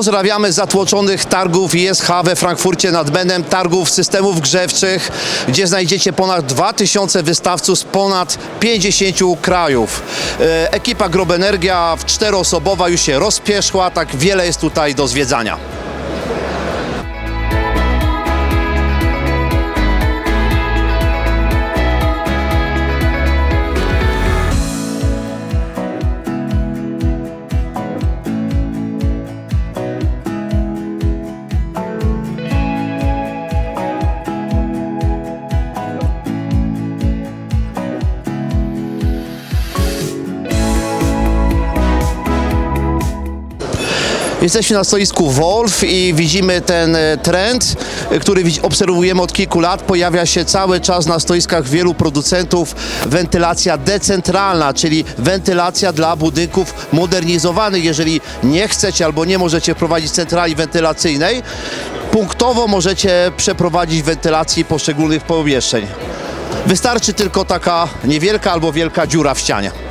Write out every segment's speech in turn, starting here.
Pozdrawiamy zatłoczonych targów ISH we Frankfurcie nad Menem, targów systemów grzewczych, gdzie znajdziecie ponad 2000 wystawców z ponad 50 krajów. E, Ekipa Grobenergia czteroosobowa już się rozpieszła, tak wiele jest tutaj do zwiedzania. Jesteśmy na stoisku Wolf i widzimy ten e, trend, e, który obserwujemy od kilku lat. Pojawia się cały czas na stoiskach wielu producentów wentylacja decentralna, czyli wentylacja dla budynków modernizowanych. Jeżeli nie chcecie albo nie możecie prowadzić centrali wentylacyjnej, punktowo możecie przeprowadzić wentylację poszczególnych pomieszczeń. Wystarczy tylko taka niewielka albo wielka dziura w ścianie.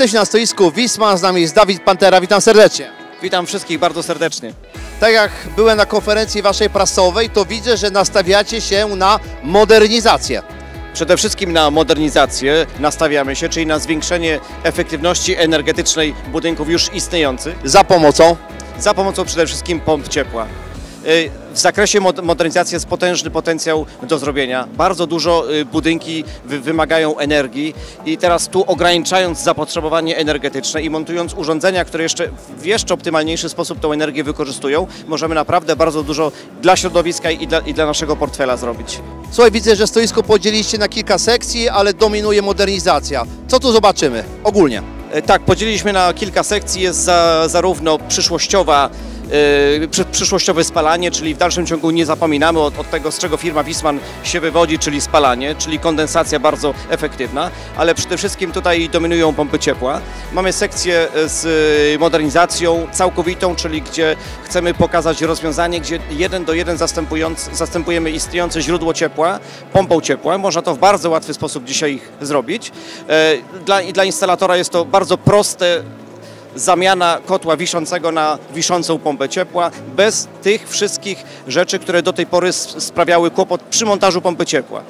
Jesteśmy na stoisku Wisma, z nami jest Dawid Pantera, witam serdecznie. Witam wszystkich bardzo serdecznie. Tak jak byłem na konferencji waszej prasowej, to widzę, że nastawiacie się na modernizację. Przede wszystkim na modernizację nastawiamy się, czyli na zwiększenie efektywności energetycznej budynków już istniejących Za pomocą za pomocą przede wszystkim pomp ciepła. Y, W zakresie mod- modernizacji jest potężny potencjał do zrobienia. Bardzo dużo y, budynki wy- wymagają energii i teraz tu ograniczając zapotrzebowanie energetyczne i montując urządzenia, które jeszcze w jeszcze optymalniejszy sposób tą energię wykorzystują, możemy naprawdę bardzo dużo dla środowiska i dla, i dla naszego portfela zrobić. Słuchaj, widzę, że stoisko podzieliście na kilka sekcji, ale dominuje modernizacja. Co tu zobaczymy ogólnie? E, Tak, podzieliliśmy na kilka sekcji. Jest za, zarówno przyszłościowa, przy, przyszłościowe spalanie, czyli w dalszym ciągu nie zapominamy od, od tego, z czego firma Wisman się wywodzi, czyli spalanie, czyli kondensacja bardzo efektywna, ale przede wszystkim tutaj dominują pompy ciepła. Mamy sekcję e, z modernizacją całkowitą, czyli gdzie chcemy pokazać rozwiązanie, gdzie jeden do jeden zastępujemy istniejące źródło ciepła pompą ciepła. Można to w bardzo łatwy sposób dzisiaj zrobić. E, Dla, dla instalatora jest to bardzo proste zamiana kotła wiszącego na wiszącą pompę ciepła, bez tych wszystkich rzeczy, które do tej pory sprawiały kłopot przy montażu pompy ciepła.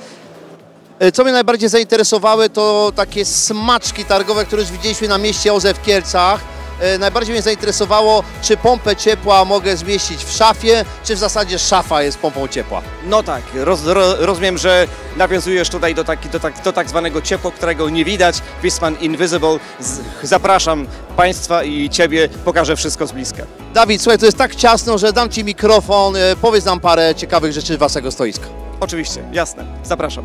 E, Co mnie najbardziej zainteresowały, to takie smaczki targowe, które już widzieliśmy na mieście OZE w Kielcach. E, Najbardziej mnie zainteresowało, czy pompę ciepła mogę zmieścić w szafie, czy w zasadzie szafa jest pompą ciepła. No tak, roz, ro, rozumiem, że nawiązujesz tutaj do, taki, do, tak, do tak zwanego ciepła, którego nie widać. Wisman Invisible. Z, zapraszam Państwa i Ciebie, pokażę wszystko z bliska. Dawid, słuchaj, to jest tak ciasno, że dam Ci mikrofon, e, powiedz nam parę ciekawych rzeczy z Waszego stoiska. Oczywiście, jasne, zapraszam.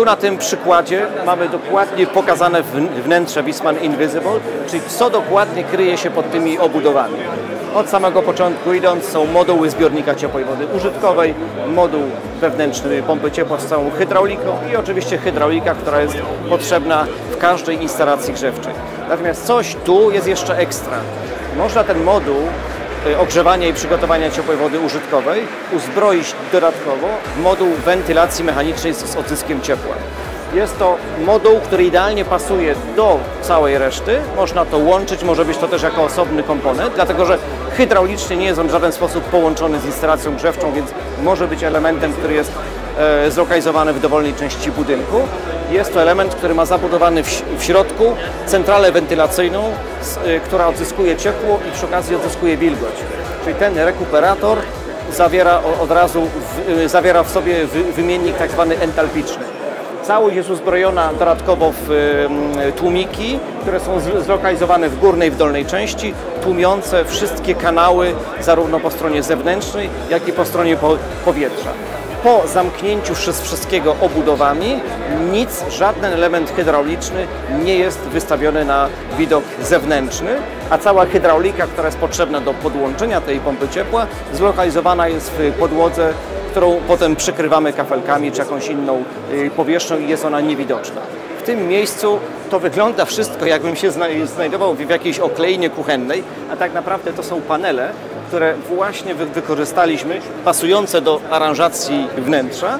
Tu na tym przykładzie mamy dokładnie pokazane wn- wnętrze Wisman Invisible, czyli co dokładnie kryje się pod tymi obudowami. Od samego początku idąc są moduły zbiornika ciepłej wody użytkowej, moduł wewnętrzny pompy ciepła z całą hydrauliką i oczywiście hydraulika, która jest potrzebna w każdej instalacji grzewczej. Natomiast coś tu jest jeszcze ekstra. Można ten moduł ogrzewania i przygotowania ciepłej wody użytkowej uzbroić dodatkowo w moduł wentylacji mechanicznej z z odzyskiem ciepła. Jest to moduł, który idealnie pasuje do całej reszty. Można to łączyć, może być to też jako osobny komponent, dlatego że hydraulicznie nie jest on w żaden sposób połączony z instalacją grzewczą, więc może być elementem, który jest e, zlokalizowany w dowolnej części budynku. Jest to element, który ma zabudowany w, środku centralę wentylacyjną, y, która odzyskuje ciepło i przy okazji odzyskuje wilgoć. Czyli ten rekuperator zawiera od razu y, zawiera w sobie wy, wymiennik tak zwany entalpiczny. Całość jest uzbrojona dodatkowo w y, tłumiki, które są zlokalizowane w górnej i w dolnej części, tłumiące wszystkie kanały zarówno po stronie zewnętrznej, jak i po stronie po, powietrza. Po zamknięciu wszy- wszystkiego obudowami nic, żaden element hydrauliczny nie jest wystawiony na widok zewnętrzny, a cała hydraulika, która jest potrzebna do podłączenia tej pompy ciepła, zlokalizowana jest w podłodze, którą potem przykrywamy kafelkami czy jakąś inną y, powierzchnią i jest ona niewidoczna. W tym miejscu to wygląda wszystko, jakbym się zna- znajdował w jakiejś okleinie kuchennej, a tak naprawdę to są panele, które właśnie wy- wykorzystaliśmy, pasujące do aranżacji wnętrza.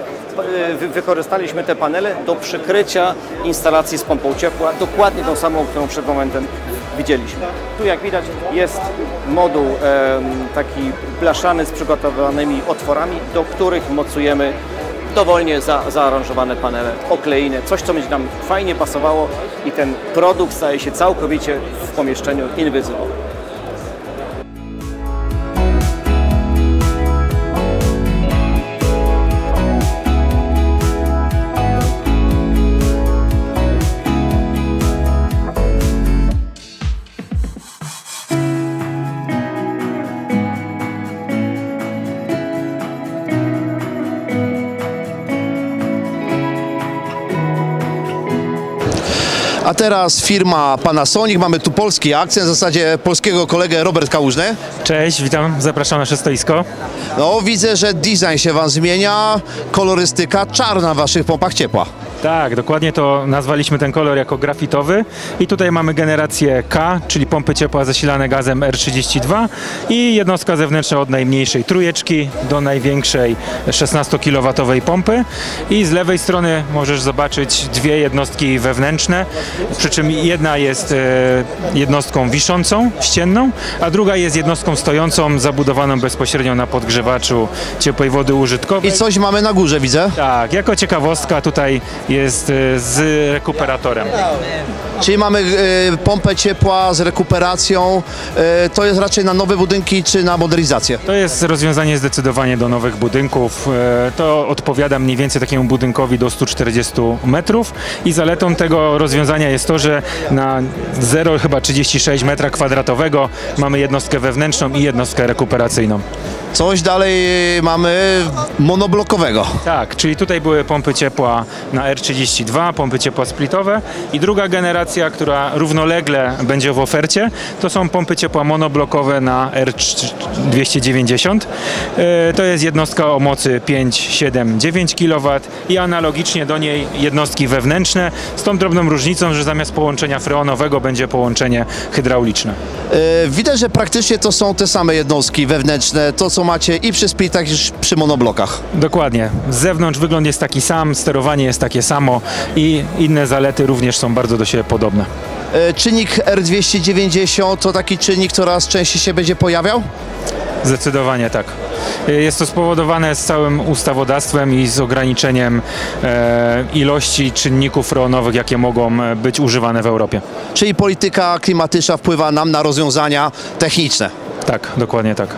Wy- Wykorzystaliśmy te panele do przykrycia instalacji z pompą ciepła, dokładnie tą samą, którą przed momentem widzieliśmy. Tu jak widać jest moduł taki blaszany z przygotowanymi otworami, do których mocujemy dowolnie za, zaaranżowane panele okleiny, coś co będzie nam fajnie pasowało i ten produkt staje się całkowicie w pomieszczeniu invisible. A teraz firma Panasonic, mamy tu polski akcent, w zasadzie polskiego kolegę Robert Kałużny. Cześć, witam, zapraszam na nasze stoisko. No widzę, że design się Wam zmienia, kolorystyka czarna w Waszych pompach ciepła. Tak, dokładnie to nazwaliśmy ten kolor jako grafitowy i tutaj mamy generację K, czyli pompy ciepła zasilane gazem R32 i jednostka zewnętrzna od najmniejszej trójeczki do największej 16 kW pompy i z lewej strony możesz zobaczyć dwie jednostki wewnętrzne, przy czym jedna jest e, jednostką wiszącą, ścienną, a druga jest jednostką stojącą, zabudowaną bezpośrednio na podgrzewaczu ciepłej wody użytkowej. I coś mamy na górze, widzę. Tak, jako ciekawostka tutaj jest e, z rekuperatorem. Czyli mamy e, pompę ciepła z rekuperacją. E, to jest raczej na nowe budynki czy na modernizację? To jest rozwiązanie zdecydowanie do nowych budynków. To odpowiada mniej więcej takiemu budynkowi do 140 metrów i zaletą tego rozwiązania jest to, że na 0 chyba 36 metra kwadratowego mamy jednostkę wewnętrzną i jednostkę rekuperacyjną. Coś dalej mamy monoblokowego. Tak, czyli tutaj były pompy ciepła na R32, pompy ciepła splitowe i druga generacja, która równolegle będzie w ofercie, to są pompy ciepła monoblokowe na R290. E, To jest jednostka o mocy 5, 7, 9 kW i analogicznie do niej jednostki wewnętrzne z tą drobną różnicą, że zamiast połączenia freonowego będzie połączenie hydrauliczne. E, Widać, że praktycznie to są te same jednostki wewnętrzne, to co macie i przy splitach, i przy monoblokach. Dokładnie. Z zewnątrz wygląd jest taki sam, sterowanie jest takie samo i inne zalety również są bardzo do siebie podobne. E, Czynnik R290 to taki czynnik, coraz częściej się będzie pojawiał? Zdecydowanie tak. Jest to spowodowane z całym ustawodawstwem i z ograniczeniem e, ilości czynników freonowych, jakie mogą e, być używane w Europie. Czyli polityka klimatyczna wpływa nam na rozwiązania techniczne. Tak, dokładnie tak.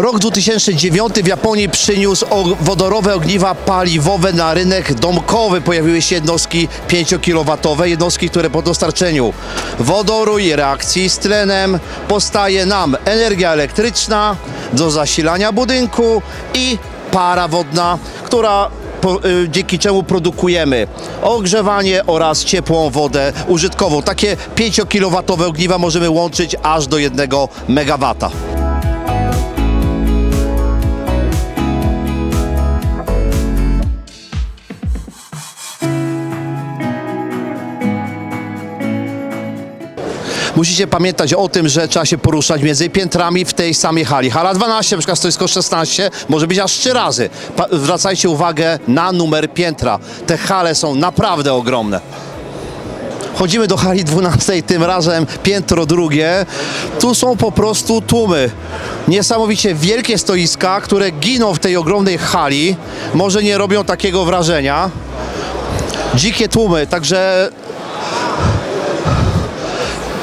Rok 2009 w Japonii przyniósł wodorowe ogniwa paliwowe na rynek domkowy. Pojawiły się jednostki 5-kW, jednostki, które po dostarczeniu wodoru i reakcji z tlenem powstaje nam energia elektryczna do zasilania budynku i para wodna, która po, y, dzięki czemu produkujemy ogrzewanie oraz ciepłą wodę użytkową. Takie 5-kW ogniwa możemy łączyć aż do 1 MW. Musicie pamiętać o tym, że trzeba się poruszać między piętrami w tej samej hali. Hala 12, na przykład stoisko 16, może być aż trzy razy. Pa zwracajcie uwagę na numer piętra. Te hale są naprawdę ogromne. Chodzimy do hali 12, tym razem piętro drugie. Tu są po prostu tłumy. Niesamowicie wielkie stoiska, które giną w tej ogromnej hali. Może nie robią takiego wrażenia, dzikie tłumy, także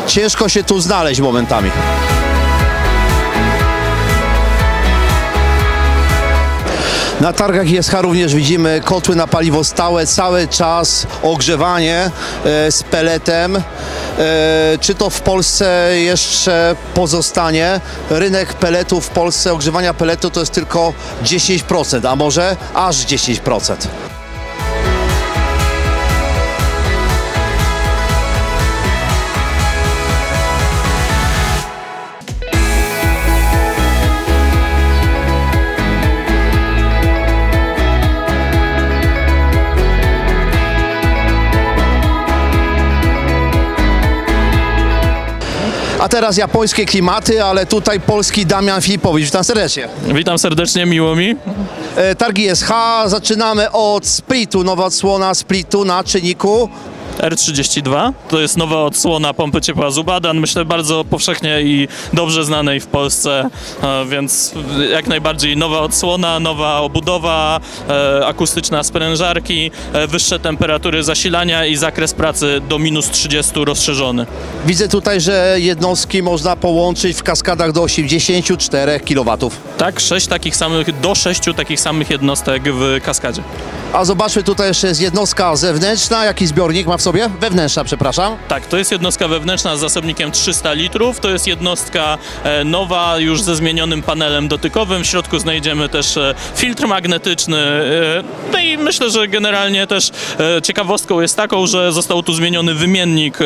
ciężko się tu znaleźć momentami. Na targach ISH również widzimy kotły na paliwo stałe, cały czas ogrzewanie e, z peletem. E, czy to w Polsce jeszcze pozostanie? Rynek peletu w Polsce, ogrzewania peletu to jest tylko 10%, a może aż 10%. A teraz japońskie klimaty, ale tutaj polski Damian Filipowicz. Witam serdecznie. Witam serdecznie, miło mi. E, Targi SH, zaczynamy od splitu, nowa odsłona splitu na czynniku. R32 to jest nowa odsłona pompy ciepła Zubadan, myślę bardzo powszechnie i dobrze znanej w Polsce, e, więc jak najbardziej nowa odsłona, nowa obudowa, e, akustyczna sprężarki, e, wyższe temperatury zasilania i zakres pracy do minus 30 rozszerzony. Widzę tutaj, że jednostki można połączyć w kaskadach do 84 kW. Tak, sześć takich samych, do sześciu takich samych jednostek w kaskadzie. A zobaczmy, tutaj jeszcze jest jednostka zewnętrzna. Jaki zbiornik ma w sobie? Wewnętrzna, przepraszam. Tak, to jest jednostka wewnętrzna z zasobnikiem 300 litrów. To jest jednostka e, nowa, już ze zmienionym panelem dotykowym. W środku znajdziemy też e, filtr magnetyczny. e, No i myślę, że generalnie też ciekawostką jest taką, że został tu zmieniony wymiennik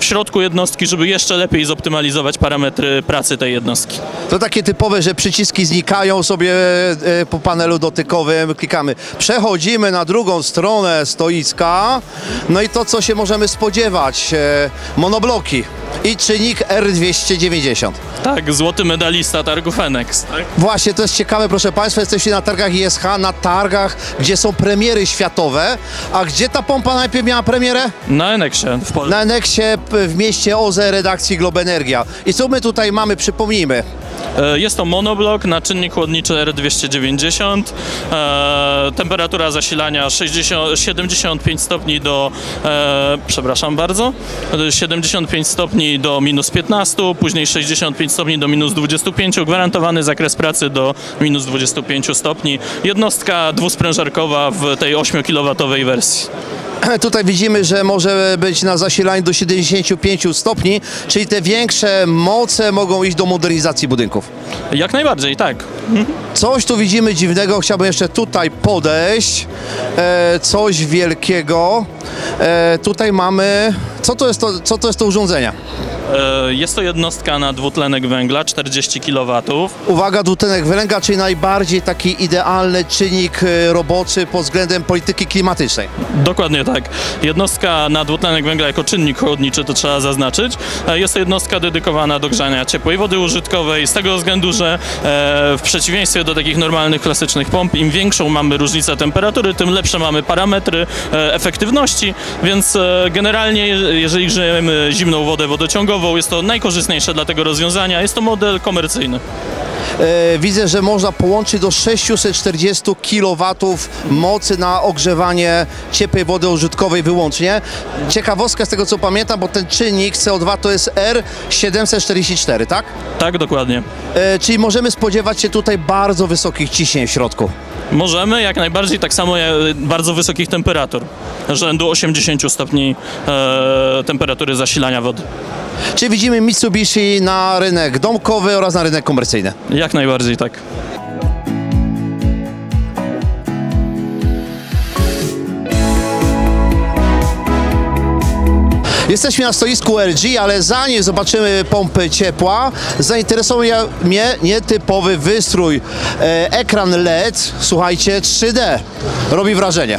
w środku jednostki, żeby jeszcze lepiej zoptymalizować parametry pracy tej jednostki. To takie typowe, że przyciski znikają sobie po panelu dotykowym. Klikamy. Przechodzimy na drugą stronę stoiska. No i to, co się możemy spodziewać. e, Monobloki i czynnik R290. Tak, złoty medalista targów Enex. Tak? Właśnie, to jest ciekawe, proszę Państwa, jesteście na targach ISH, na targach, gdzie są premiery światowe. A gdzie ta pompa najpierw miała premierę? Na Enexie w Polsce. Na Eneksie w mieście OZE redakcji Globenergia. I co my tutaj mamy, przypomnijmy. E, Jest to monoblok na czynnik chłodniczy R290. E, temperatura zasilania 60, 75 stopni do, e, przepraszam bardzo, e, 75 stopni do minus 15, później 65 stopni do minus 25, gwarantowany zakres pracy do minus 25 stopni. Jednostka dwusprężarkowa w tej 8 kW wersji. Tutaj widzimy, że może być na zasilaniu do 75 stopni, czyli te większe moce mogą iść do modernizacji budynków. Jak najbardziej, tak. Coś tu widzimy dziwnego, chciałbym jeszcze tutaj podejść. E, coś wielkiego. E, tutaj mamy. Co to jest to, co to, jest to urządzenie? E, Jest to jednostka na dwutlenek węgla, 40 kW. Uwaga, dwutlenek węgla, czyli najbardziej taki idealny czynnik e, roboczy pod względem polityki klimatycznej. Dokładnie tak. Jednostka na dwutlenek węgla jako czynnik chłodniczy, to trzeba zaznaczyć. E, Jest to jednostka dedykowana do grzania ciepłej wody użytkowej z tego względu, że w przeciwieństwie do takich normalnych, klasycznych pomp, im większą mamy różnicę temperatury, tym lepsze mamy parametry efektywności, więc generalnie je- jeżeli grzejemy zimną wodę wodociągową, jest to najkorzystniejsze dla tego rozwiązania. Jest to model komercyjny. E, widzę, że można połączyć do 640 kW mocy na ogrzewanie ciepłej wody użytkowej wyłącznie. Ciekawostka z tego co pamiętam, bo ten czynnik CO2 to jest R744, tak? Tak, dokładnie. E, czyli możemy spodziewać się tutaj bardzo wysokich ciśnień w środku. Możemy, jak najbardziej, tak samo jak bardzo wysokich temperatur, rzędu 80 stopni e, temperatury zasilania wody. Czyli widzimy Mitsubishi na rynek domkowy oraz na rynek komercyjny. Jak najbardziej tak. Jesteśmy na stoisku LG, ale zanim zobaczymy pompy ciepła, zainteresuje mnie nietypowy wystrój. E, ekran LED, słuchajcie, 3D. Robi wrażenie.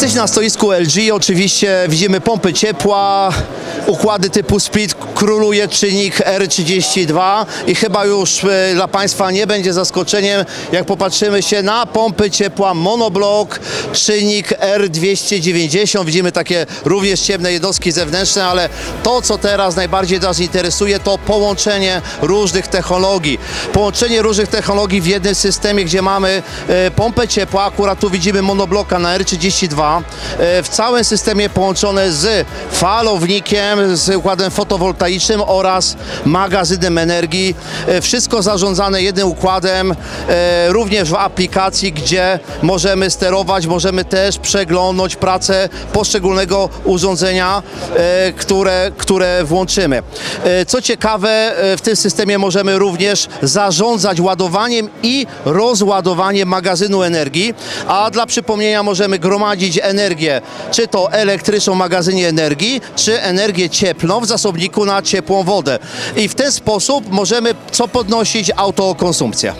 Jesteśmy na stoisku LG, oczywiście widzimy pompy ciepła, układy typu split króluje czynnik R32 i chyba już e, dla Państwa nie będzie zaskoczeniem, jak popatrzymy się na pompy ciepła monoblok, czynnik R290. Widzimy takie również ciemne jednostki zewnętrzne, ale to, co teraz najbardziej nas interesuje, to połączenie różnych technologii. Połączenie różnych technologii w jednym systemie, gdzie mamy e, pompę ciepła, akurat tu widzimy monobloka na R32, e, w całym systemie połączone z falownikiem, z układem fotowoltaicznym oraz magazynem energii. E, Wszystko zarządzane jednym układem, e, również w aplikacji, gdzie możemy sterować, możemy też przeglądnąć pracę poszczególnego urządzenia, e, które, które włączymy. Co ciekawe, w tym systemie możemy również zarządzać ładowaniem i rozładowaniem magazynu energii, a dla przypomnienia możemy gromadzić energię, czy to elektryczną w magazynie energii, czy energię cieplną w zasobniku na ciepłą wodę. I w ten sposób możemy co podnosić autokonsumpcję.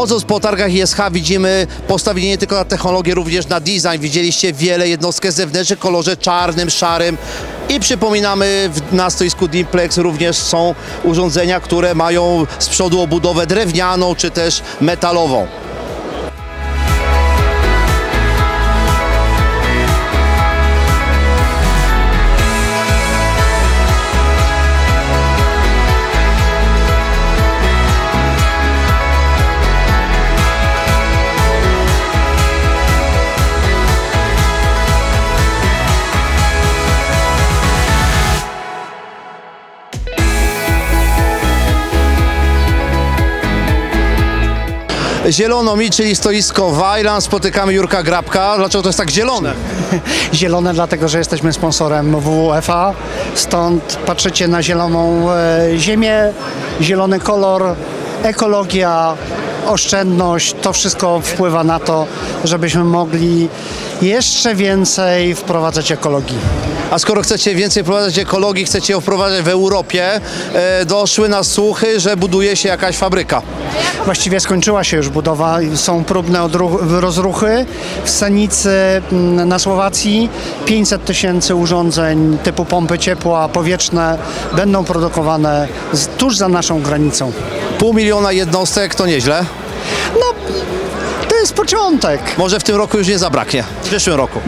Chodząc po targach ISH widzimy postawienie nie tylko na technologię, również na design. Widzieliście wiele jednostek zewnętrznych w kolorze czarnym, szarym. I przypominamy, na stoisku Dimplex również są urządzenia, które mają z przodu obudowę drewnianą czy też metalową. Zielono mi, czyli stoisko Wajlan, spotykamy Jurka Grabka. Dlaczego to jest tak zielone? Zielone dlatego, że jesteśmy sponsorem WWFA, stąd patrzycie na zieloną e, ziemię, zielony kolor, ekologia, oszczędność, to wszystko wpływa na to, żebyśmy mogli jeszcze więcej wprowadzać ekologii. A skoro chcecie więcej wprowadzać ekologii, chcecie ją wprowadzać w Europie, e, doszły nas słuchy, że buduje się jakaś fabryka. Właściwie skończyła się już budowa, są próbne rozruchy. W Senicy mm, na Słowacji 500 tysięcy urządzeń typu pompy ciepła powietrzne będą produkowane tuż za naszą granicą. Pół miliona jednostek to nieźle. Jest początek. Może w tym roku już nie zabraknie. W przyszłym roku.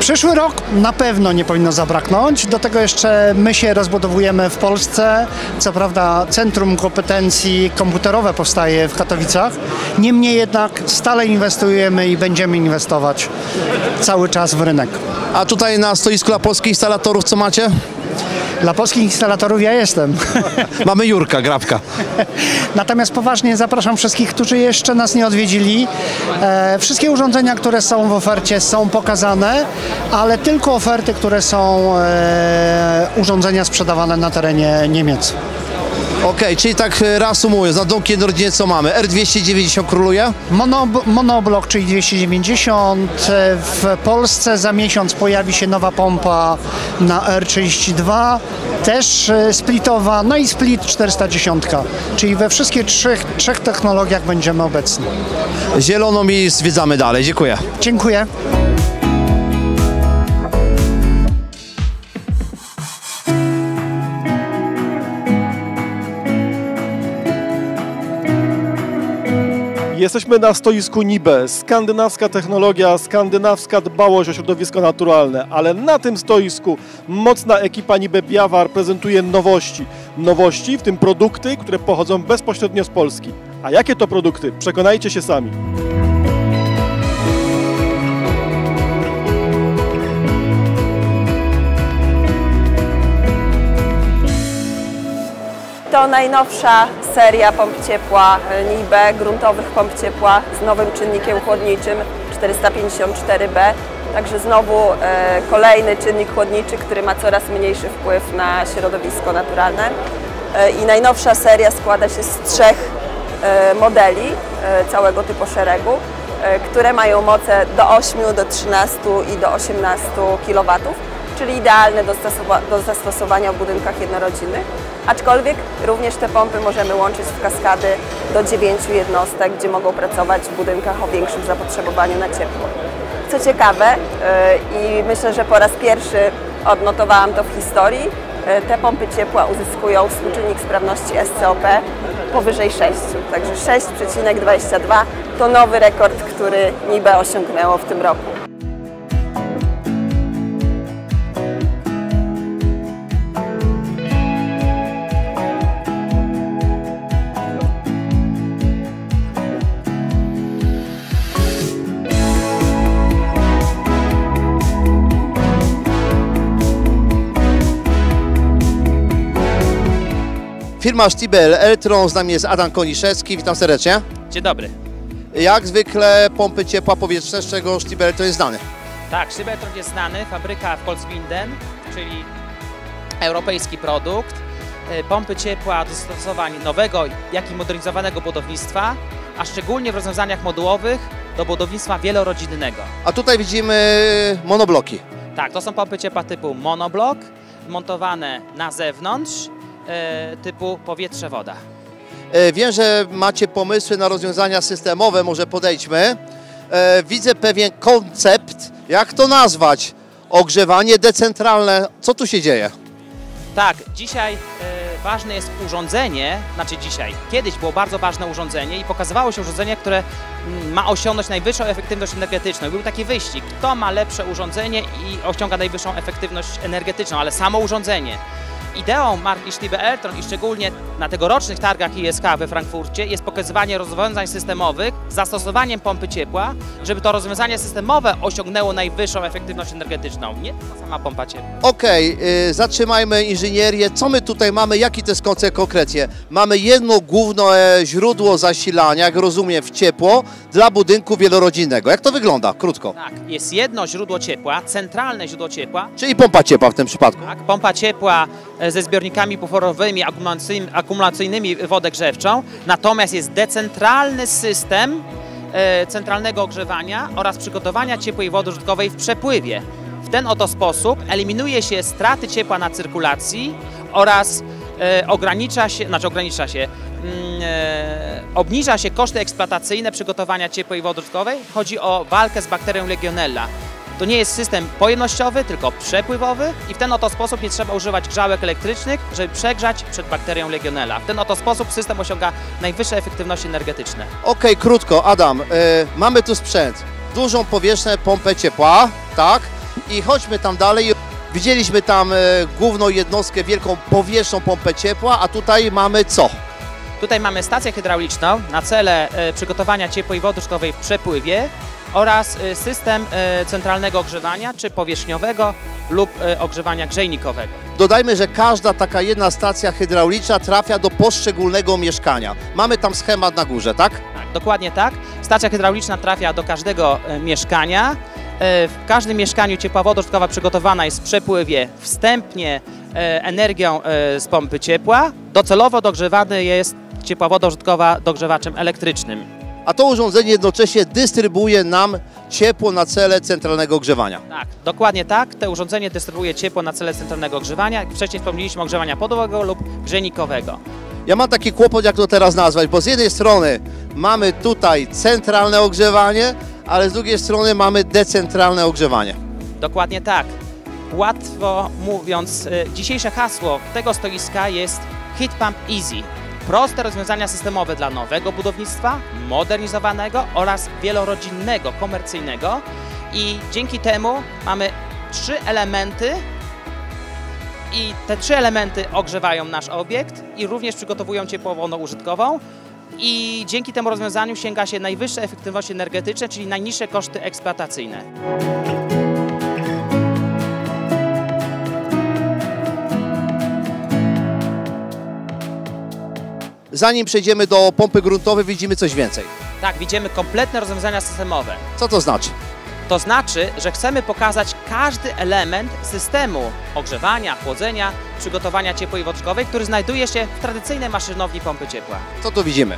Przyszły rok na pewno nie powinno zabraknąć. Do tego jeszcze my się rozbudowujemy w Polsce. Co prawda centrum kompetencji komputerowe powstaje w Katowicach. Niemniej jednak stale inwestujemy i będziemy inwestować cały czas w rynek. A tutaj na stoisku dla polskich instalatorów co macie? Dla polskich instalatorów ja jestem. Mamy Jurka Grabka. Natomiast poważnie zapraszam wszystkich, którzy jeszcze nas nie odwiedzili. E, wszystkie urządzenia, które są w ofercie są pokazane, ale tylko oferty, które są e, urządzenia sprzedawane na terenie Niemiec. Okej, czyli tak e, reasumując, na Donkie Nordinie co mamy? R290 króluje? Mono, monoblok, czyli 290. E, W Polsce za miesiąc pojawi się nowa pompa na R32, też e, splitowa, no i split 410. Czyli we wszystkich trzech, trzech technologiach będziemy obecni. Zielono mi zwiedzamy dalej. Dziękuję. Dziękuję. Jesteśmy na stoisku NIBE. Skandynawska technologia, skandynawska dbałość o środowisko naturalne, ale na tym stoisku mocna ekipa NIBE Biawar prezentuje nowości. Nowości, w tym produkty, które pochodzą bezpośrednio z Polski. A jakie to produkty? Przekonajcie się sami. To najnowsza seria pomp ciepła NIBE, gruntowych pomp ciepła z nowym czynnikiem chłodniczym 454B. Także znowu e, kolejny czynnik chłodniczy, który ma coraz mniejszy wpływ na środowisko naturalne. E, I najnowsza seria składa się z trzech e, modeli e, całego typu szeregu, e, które mają moce do 8, do 13 i do 18 kW czyli idealne do, do zastosowania w budynkach jednorodzinnych. Aczkolwiek również te pompy możemy łączyć w kaskady do 9 jednostek, gdzie mogą pracować w budynkach o większym zapotrzebowaniu na ciepło. Co ciekawe yy, i myślę, że po raz pierwszy odnotowałam to w historii, yy, te pompy ciepła uzyskują współczynnik sprawności SCOP powyżej 6, także 6,22 to nowy rekord, który NIBE osiągnęło w tym roku. Firma Stibel Eltron, z nami jest Adam Koniszewski, witam serdecznie. Dzień dobry. Jak zwykle pompy ciepła powietrzne, z czego Stibel Eltron jest znany. Tak, Szybetron jest znany, fabryka w Holzwinden, czyli europejski produkt. E, Pompy ciepła do zastosowań nowego, jak i modernizowanego budownictwa, a szczególnie w rozwiązaniach modułowych do budownictwa wielorodzinnego. A tutaj widzimy monobloki. Tak, to są pompy ciepła typu monoblok, montowane na zewnątrz, typu powietrze-woda. E, Wiem, że macie pomysły na rozwiązania systemowe, może podejdźmy. E, Widzę pewien koncept, jak to nazwać? Ogrzewanie decentralne. Co tu się dzieje? Tak, dzisiaj e, ważne jest urządzenie, znaczy dzisiaj, kiedyś było bardzo ważne urządzenie i pokazywało się urządzenie, które mm, ma osiągnąć najwyższą efektywność energetyczną. Był taki wyścig, kto ma lepsze urządzenie i osiąga najwyższą efektywność energetyczną, ale samo urządzenie. Ideą marki Stiebe Eltron i szczególnie na tegorocznych targach ISK we Frankfurcie jest pokazywanie rozwiązań systemowych z zastosowaniem pompy ciepła, żeby to rozwiązanie systemowe osiągnęło najwyższą efektywność energetyczną, nie sama pompa ciepła. Okej, y, zatrzymajmy inżynierię. Co my tutaj mamy? Jaki to jest koncept konkretnie? Mamy jedno główne źródło zasilania, jak rozumiem, w ciepło dla budynku wielorodzinnego. Jak to wygląda? Krótko. Tak, jest jedno źródło ciepła, centralne źródło ciepła, Czyli pompa ciepła w tym przypadku. tak, pompa ciepła e, ze zbiornikami buforowymi, akumulacyjnymi, wodę grzewczą, natomiast jest decentralny system e, centralnego ogrzewania oraz przygotowania ciepłej wody użytkowej w przepływie. W ten oto sposób eliminuje się straty ciepła na cyrkulacji oraz e, ogranicza się, znaczy ogranicza się, mm, e, obniża się koszty eksploatacyjne przygotowania ciepłej wody użytkowej. Chodzi o walkę z bakterią Legionella. To nie jest system pojemnościowy, tylko przepływowy i w ten oto sposób nie trzeba używać grzałek elektrycznych, żeby przegrzać przed bakterią Legionella. W ten oto sposób system osiąga najwyższe efektywności energetyczne. Okej, krótko, Adam. Y, mamy tu sprzęt. Dużą powierzchnię pompę ciepła, tak? I chodźmy tam dalej. Widzieliśmy tam y, główną jednostkę, wielką powierzchną pompę ciepła, a tutaj mamy co? Tutaj mamy stację hydrauliczną na cele e, przygotowania ciepłej wody użytkowej w przepływie oraz e, system e, centralnego ogrzewania, czy powierzchniowego lub e, ogrzewania grzejnikowego. Dodajmy, że każda taka jedna stacja hydrauliczna trafia do poszczególnego mieszkania. Mamy tam schemat na górze, tak? Tak, dokładnie tak. Stacja hydrauliczna trafia do każdego mieszkania. W każdym mieszkaniu ciepła użytkowa przygotowana jest w przepływie wstępnie energią z pompy ciepła. Docelowo dogrzewany jest ciepła woda użytkowa dogrzewaczem elektrycznym. A to urządzenie jednocześnie dystrybuuje nam ciepło na cele centralnego ogrzewania. Tak, dokładnie tak. To urządzenie dystrybuuje ciepło na cele centralnego ogrzewania. Wcześniej wspomnieliśmy, ogrzewania podłogowego lub grzejnikowego. Ja mam taki kłopot, jak to teraz nazwać, bo z jednej strony mamy tutaj centralne ogrzewanie, ale z drugiej strony mamy decentralne ogrzewanie. Dokładnie tak. Łatwo mówiąc, y, dzisiejsze hasło tego stoiska jest Heat Pump Easy. Proste rozwiązania systemowe dla nowego budownictwa, modernizowanego oraz wielorodzinnego, komercyjnego. I dzięki temu mamy trzy elementy i te trzy elementy ogrzewają nasz obiekt i również przygotowują ciepłą wodę użytkową. I dzięki temu rozwiązaniu sięga się najwyższe efektywności energetyczne, czyli najniższe koszty eksploatacyjne. Zanim przejdziemy do pompy gruntowej, widzimy coś więcej. Tak, widzimy kompletne rozwiązania systemowe. Co to znaczy? To znaczy, że chcemy pokazać każdy element systemu ogrzewania, chłodzenia, przygotowania ciepłej wodczkowej, który znajduje się w tradycyjnej maszynowni pompy ciepła. Co tu widzimy?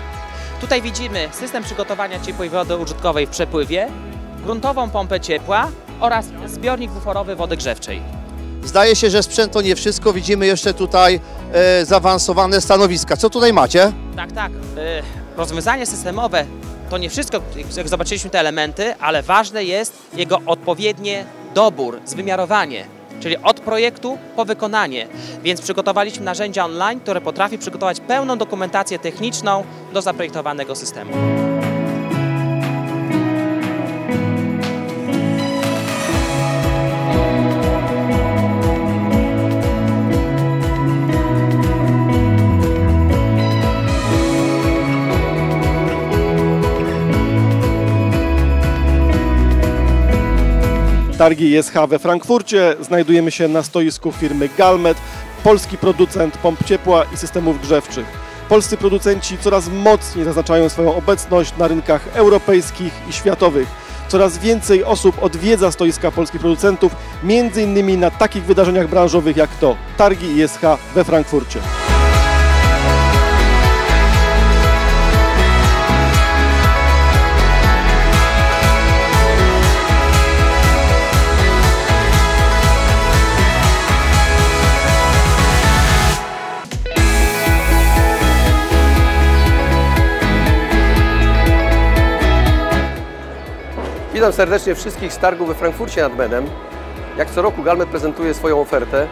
Tutaj widzimy system przygotowania ciepłej wody użytkowej w przepływie, gruntową pompę ciepła oraz zbiornik buforowy wody grzewczej. Zdaje się, że sprzęt to nie wszystko. Widzimy jeszcze tutaj e, zaawansowane stanowiska. Co tutaj macie? Tak, tak. E, Rozwiązanie systemowe to nie wszystko, jak zobaczyliśmy te elementy, ale ważne jest jego odpowiednie dobór, zwymiarowanie, czyli od projektu po wykonanie. Więc przygotowaliśmy narzędzia online, które potrafi przygotować pełną dokumentację techniczną do zaprojektowanego systemu. Targi ISH we Frankfurcie. Znajdujemy się na stoisku firmy Galmet, polski producent pomp ciepła i systemów grzewczych. Polscy producenci coraz mocniej zaznaczają swoją obecność na rynkach europejskich i światowych. Coraz więcej osób odwiedza stoiska polskich producentów, innymi na takich wydarzeniach branżowych jak to Targi ISH we Frankfurcie. Witam serdecznie wszystkich z targu we Frankfurcie nad Menem. Jak co roku Galmet prezentuje swoją ofertę.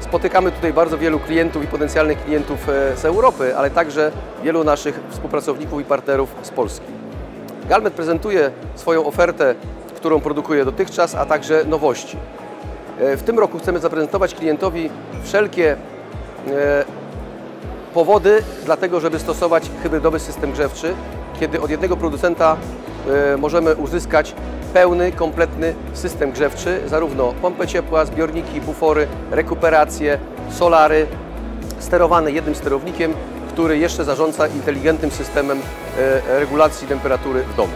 Spotykamy tutaj bardzo wielu klientów i potencjalnych klientów e, z Europy, ale także wielu naszych współpracowników i partnerów z Polski. Galmet prezentuje swoją ofertę, którą produkuje dotychczas, a także nowości. E, W tym roku chcemy zaprezentować klientowi wszelkie e, powody dlatego, żeby stosować hybrydowy system grzewczy, kiedy od jednego producenta możemy uzyskać pełny, kompletny system grzewczy, zarówno pompę ciepła, zbiorniki, bufory, rekuperację, solary, sterowany jednym sterownikiem, który jeszcze zarządza inteligentnym systemem e, regulacji temperatury w domu.